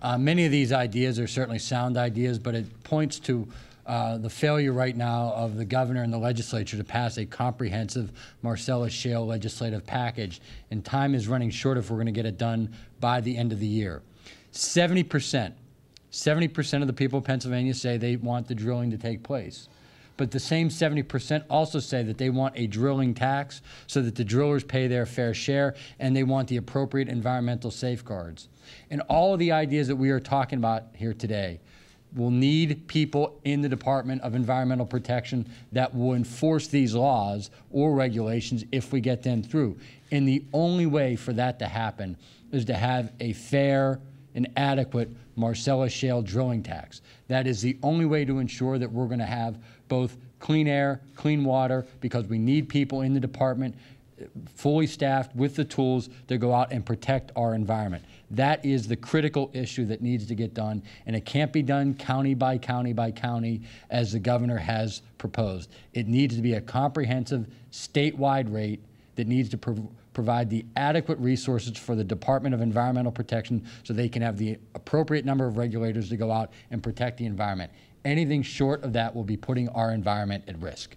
Uh, many of these ideas are certainly sound ideas, but it points to uh, the failure right now of the governor and the legislature to pass a comprehensive Marcellus Shale legislative package. And time is running short if we're going to get it done by the end of the year. 70%, 70% of the people of Pennsylvania say they want the drilling to take place. But the same 70% also say that they want a drilling tax so that the drillers pay their fair share and they want the appropriate environmental safeguards. And all of the ideas that we are talking about here today will need people in the Department of Environmental Protection that will enforce these laws or regulations if we get them through. And the only way for that to happen is to have a fair and adequate Marcellus Shale drilling tax. That is the only way to ensure that we're going to have both clean air, clean water, because we need people in the department fully staffed with the tools to go out and protect our environment. That is the critical issue that needs to get done, and it can't be done county by county by county as the governor has proposed. It needs to be a comprehensive statewide rate that needs to prov provide the adequate resources for the Department of Environmental Protection so they can have the appropriate number of regulators to go out and protect the environment. Anything short of that will be putting our environment at risk.